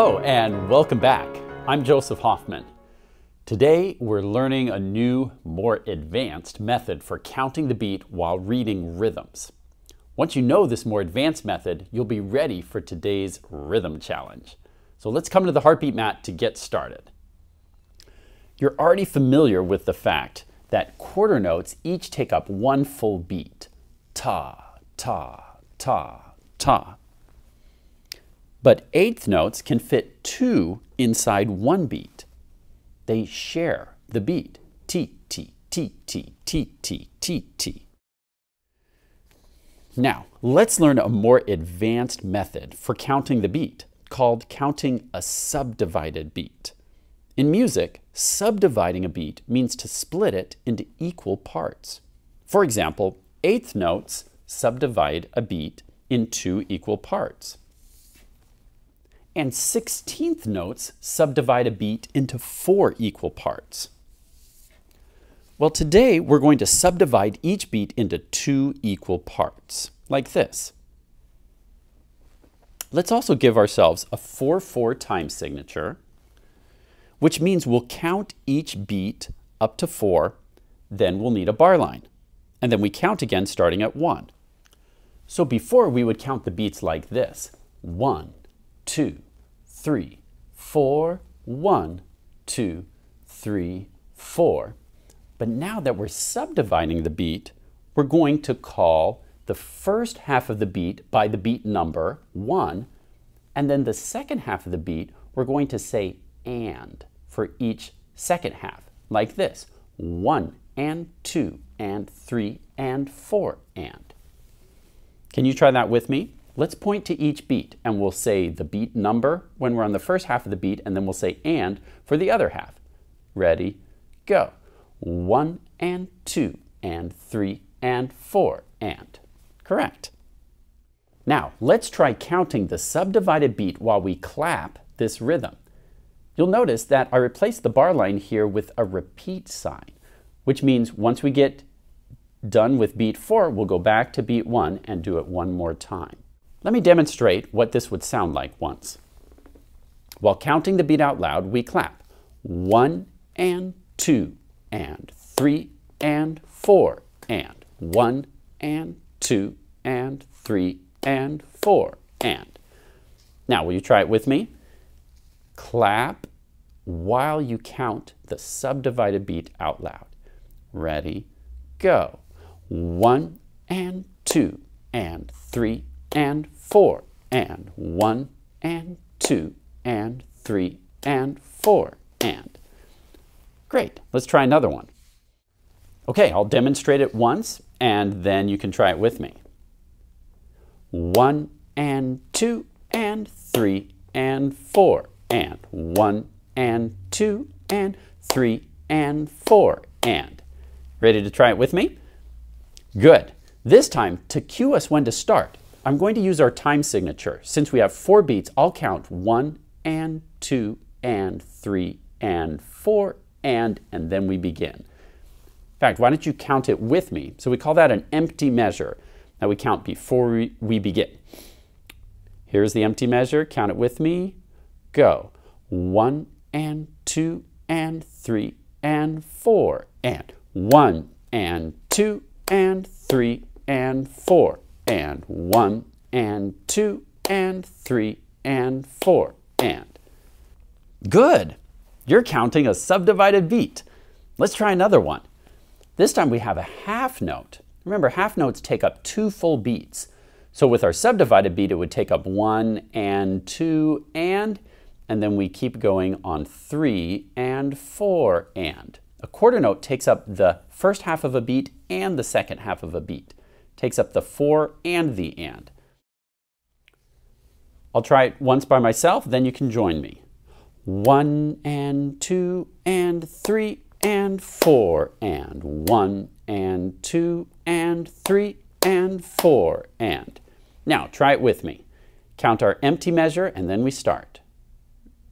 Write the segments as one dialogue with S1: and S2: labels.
S1: Hello and welcome back. I'm Joseph Hoffman. Today we're learning a new, more advanced method for counting the beat while reading rhythms. Once you know this more advanced method, you'll be ready for today's rhythm challenge. So let's come to the heartbeat mat to get started. You're already familiar with the fact that quarter notes each take up one full beat. Ta, ta, ta, ta. But eighth notes can fit two inside one beat. They share the beat. T, T, T, T, T, T, T, T. Now, let's learn a more advanced method for counting the beat called counting a subdivided beat. In music, subdividing a beat means to split it into equal parts. For example, eighth notes subdivide a beat in two equal parts. And sixteenth notes subdivide a beat into four equal parts. Well, today we're going to subdivide each beat into two equal parts, like this. Let's also give ourselves a 4-4 time signature, which means we'll count each beat up to 4, then we'll need a bar line. And then we count again starting at 1. So before we would count the beats like this. 1, 2, 3, 4, 1, 2, 3, 4. But now that we're subdividing the beat, we're going to call the first half of the beat by the beat number, 1, and then the second half of the beat, we're going to say and for each second half, like this 1 and 2 and 3 and 4 and. Can you try that with me? Let's point to each beat and we'll say the beat number when we're on the first half of the beat and then we'll say and for the other half. Ready, go. 1 and 2 and 3 and 4 and. Correct. Now, let's try counting the subdivided beat while we clap this rhythm. You'll notice that I replaced the bar line here with a repeat sign, which means once we get done with beat 4, we'll go back to beat 1 and do it one more time. Let me demonstrate what this would sound like once. While counting the beat out loud, we clap 1 and 2 and 3 and 4 and 1 and 2 and 3 and 4 and. Now, will you try it with me? Clap while you count the subdivided beat out loud. Ready, go. 1 and 2 and 3 and 4 and 1 and 2 and 3 and 4 and. Great, let's try another one. Okay, I'll demonstrate it once and then you can try it with me. One and two and three and four and one and two and three and four and. Ready to try it with me? Good. This time, to cue us when to start, I'm going to use our time signature. Since we have four beats, I'll count one and two and three and four and, and then we begin. In fact, why don't you count it with me? So we call that an empty measure. Now we count before we, we begin. Here's the empty measure. Count it with me. Go. One and two and three and four and one and two and three and four and one and two and three and four and. Good. You're counting a subdivided beat. Let's try another one. This time we have a half note. Remember, half notes take up two full beats. So with our subdivided beat, it would take up one and two and, and then we keep going on three and four and. A quarter note takes up the first half of a beat and the second half of a beat. Takes up the four and the and. I'll try it once by myself, then you can join me. One and two and three and four and one and two and three and four and. Now try it with me. Count our empty measure and then we start.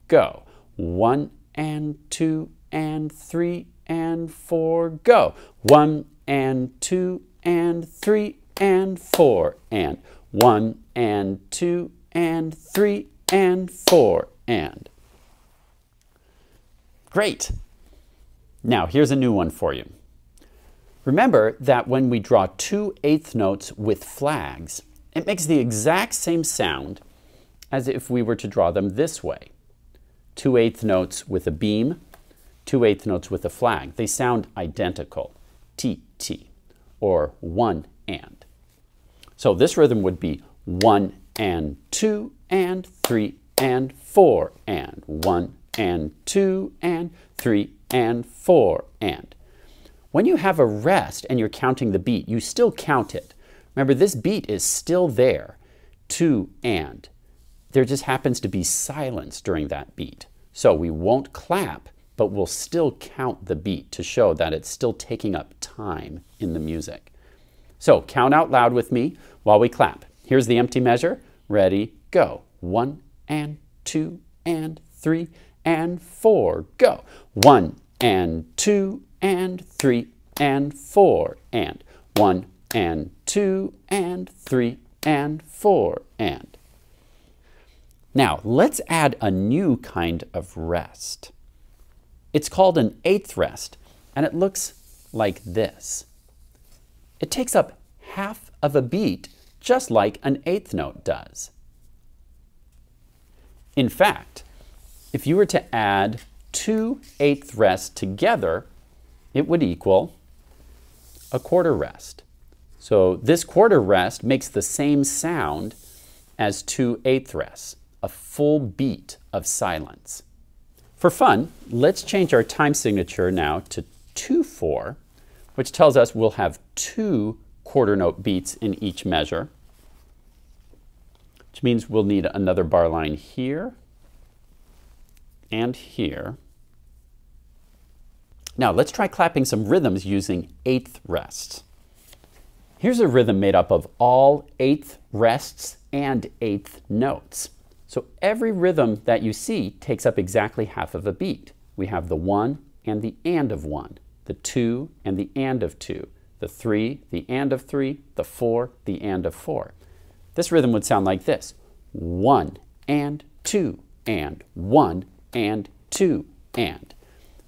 S1: Go. One and two and three and four. Go. One and two and three and four and. One and two and three and four and. Great. Now, here's a new one for you. Remember that when we draw two eighth notes with flags, it makes the exact same sound as if we were to draw them this way. Two eighth notes with a beam, two eighth notes with a flag. They sound identical, T, T, or one and. So this rhythm would be one and two and three and four and one and two and three and four and. When you have a rest and you're counting the beat, you still count it. Remember, this beat is still there, two and. There just happens to be silence during that beat. So we won't clap, but we'll still count the beat to show that it's still taking up time in the music. So count out loud with me while we clap. Here's the empty measure. Ready, go. One and two and three and four, go. One and two and three and four and one and two and three and four and. Now, let's add a new kind of rest. It's called an eighth rest, and it looks like this. It takes up half of a beat, just like an eighth note does. In fact, if you were to add two eighth rests together, it would equal a quarter rest. So this quarter rest makes the same sound as two eighth rests, a full beat of silence. For fun, let's change our time signature now to 2-4, which tells us we'll have two quarter note beats in each measure, which means we'll need another bar line here and here. Now let's try clapping some rhythms using eighth rests. Here's a rhythm made up of all eighth rests and eighth notes. So every rhythm that you see takes up exactly half of a beat. We have the one and the and of one, the two and the and of two, the three, the and of three, the four, the and of four. This rhythm would sound like this. One and two and one and two and.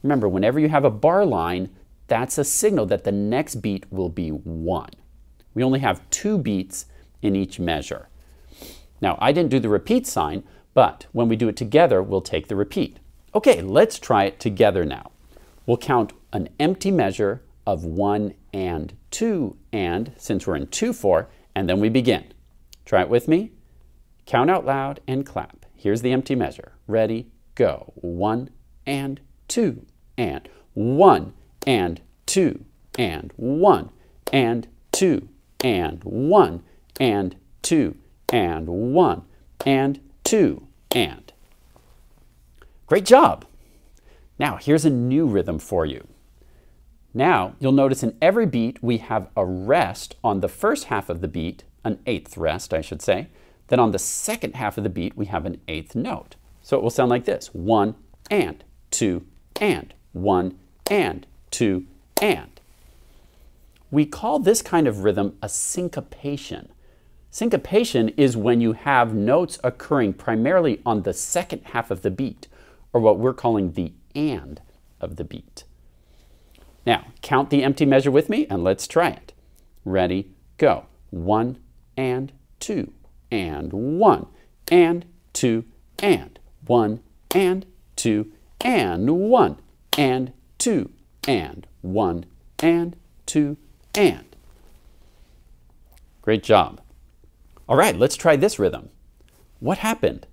S1: Remember, whenever you have a bar line, that's a signal that the next beat will be one. We only have two beats in each measure. Now, I didn't do the repeat sign, but when we do it together, we'll take the repeat. Okay, let's try it together now. We'll count an empty measure of one and two and, since we're in 2-4, and then we begin. Try it with me. Count out loud and clap. Here's the empty measure. Ready, go. One and two and one and two and one and two and one and two and one and two and. Great job! Now here's a new rhythm for you. Now you'll notice in every beat we have a rest on the first half of the beat, an eighth rest I should say. Then on the second half of the beat we have an eighth note. So it will sound like this, one and, two and, one and, two and. We call this kind of rhythm a syncopation. Syncopation is when you have notes occurring primarily on the second half of the beat, or what we're calling the and of the beat. Now, count the empty measure with me and let's try it. Ready, go. One and two and one and two and one and two and one and two and one and two and. Great job. All right, let's try this rhythm. What happened?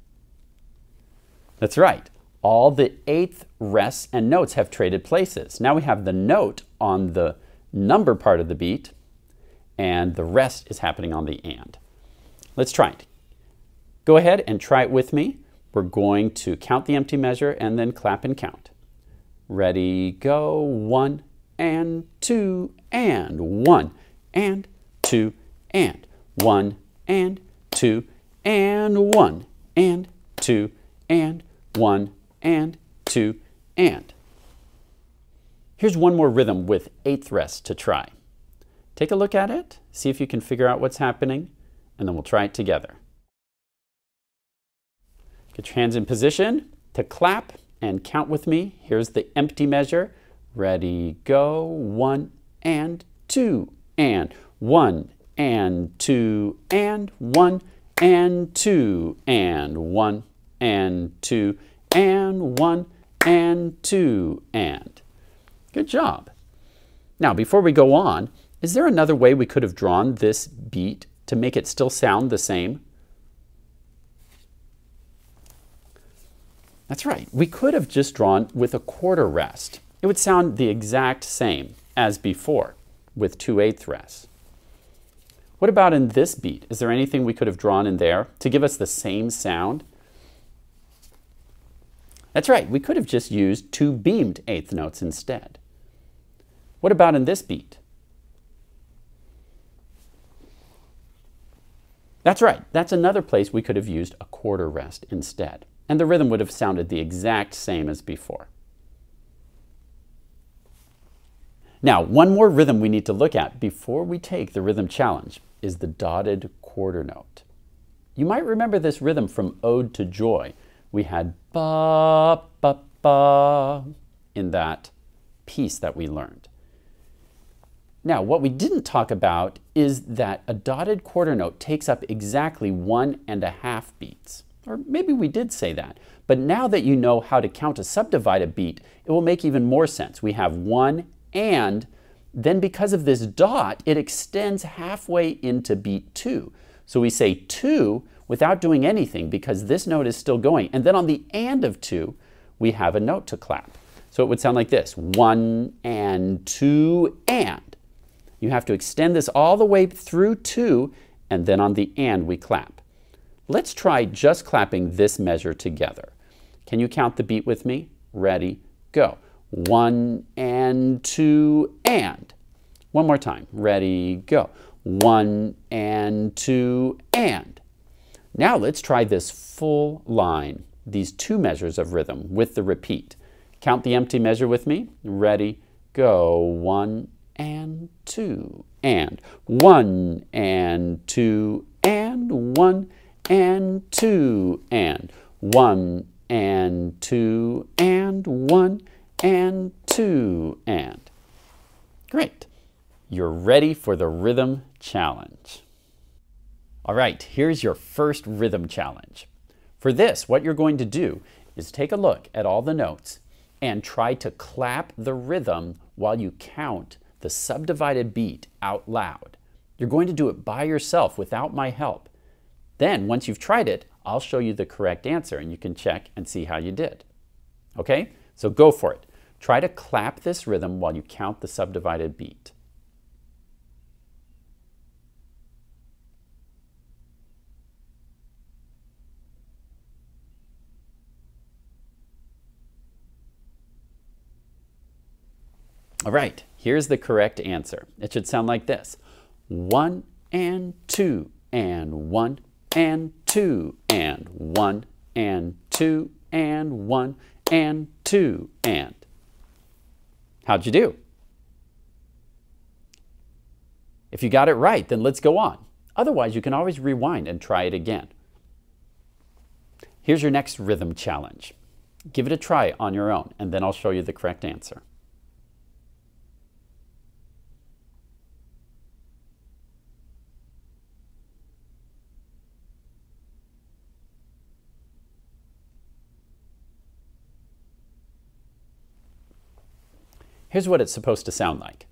S1: That's right. All the eighth rests and notes have traded places. Now we have the note on the number part of the beat, and the rest is happening on the and. Let's try it. Go ahead and try it with me. We're going to count the empty measure and then clap and count. Ready, go. One and two and one and two and one and two and one and two and one and two and. Here's one more rhythm with eighth rest to try. Take a look at it, see if you can figure out what's happening, and then we'll try it together. Get your hands in position to clap and count with me. Here's the empty measure. Ready, go. One and two and one and two and one and two and one and two and one and two and. Good job. Now, before we go on, is there another way we could have drawn this beat to make it still sound the same? That's right. We could have just drawn with a quarter rest. It would sound the exact same as before with two eighth rests. What about in this beat? Is there anything we could have drawn in there to give us the same sound? That's right, we could have just used two beamed eighth notes instead. What about in this beat? That's right, that's another place we could have used a quarter rest instead, and the rhythm would have sounded the exact same as before. Now, one more rhythm we need to look at before we take the rhythm challenge is the dotted quarter note. You might remember this rhythm from Ode to Joy. We had ba, ba, ba in that piece that we learned. Now, what we didn't talk about is that a dotted quarter note takes up exactly one and a half beats. Or maybe we did say that. But now that you know how to count a subdivided beat, it will make even more sense. We have one and then because of this dot, it extends halfway into beat two. So we say two without doing anything because this note is still going. And then on the and of two, we have a note to clap. So it would sound like this, one and two and. You have to extend this all the way through two, and then on the and we clap. Let's try just clapping this measure together. Can you count the beat with me? Ready, go. One and two and. One more time. Ready, go. One and two and. Now let's try this full line, these two measures of rhythm with the repeat. Count the empty measure with me. Ready, go. One and two and. One and two and. One and two and. One and two and. One and two and. Great. You're ready for the rhythm challenge. All right, here's your first rhythm challenge. For this, what you're going to do is take a look at all the notes and try to clap the rhythm while you count the subdivided beat out loud. You're going to do it by yourself without my help. Then, once you've tried it, I'll show you the correct answer and you can check and see how you did. Okay? So go for it. Try to clap this rhythm while you count the subdivided beat. All right, here's the correct answer. It should sound like this. One and two and one and two and one and two and one and two and. How'd you do? If you got it right, then let's go on. Otherwise, you can always rewind and try it again. Here's your next rhythm challenge. Give it a try on your own, and then I'll show you the correct answer. Here's what it's supposed to sound like.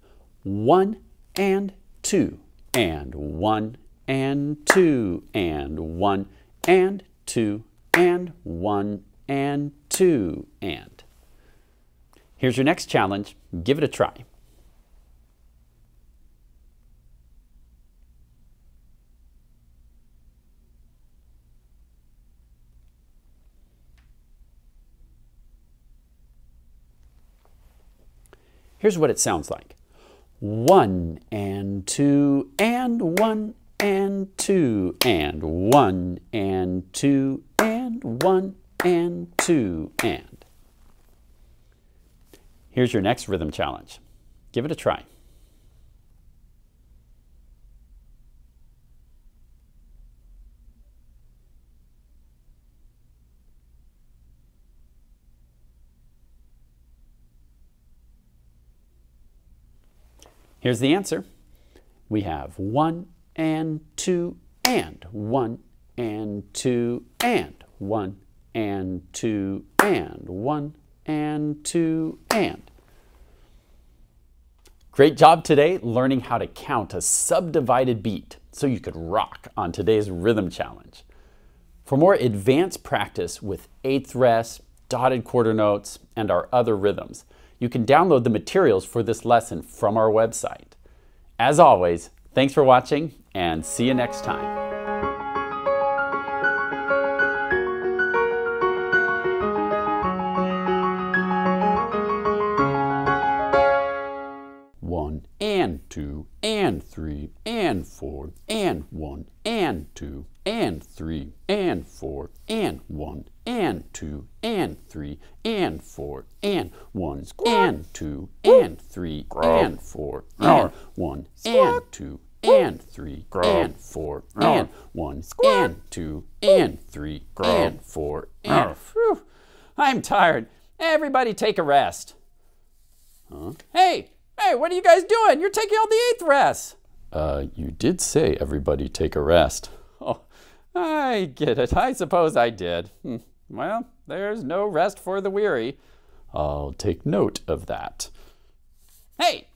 S1: One and two and one and two and one and two and one and two and. Here's your next challenge. Give it a try. Here's what it sounds like. One and two and one and two and one and two and one and two and. Here's your next rhythm challenge. Give it a try. Here's the answer. We have one and two and one and two and one and two and one and two and. Great job today learning how to count a subdivided beat so you could rock on today's rhythm challenge. For more advanced practice with eighth rest, dotted quarter notes, and our other rhythms, you can download the materials for this lesson from our website. As always, thanks for watching and see you next time. One and two and three and four and one and two and three and four and one and two and three and four and one and two and three and four and Phew, I'm tired. Everybody take a rest. Huh? Hey, hey, what are you guys doing? You're taking all the eighth rest. Uh, you did say everybody take a rest. Oh, I get it. I suppose I did. Hmm. Well, there's no rest for the weary. I'll take note of that. Hey,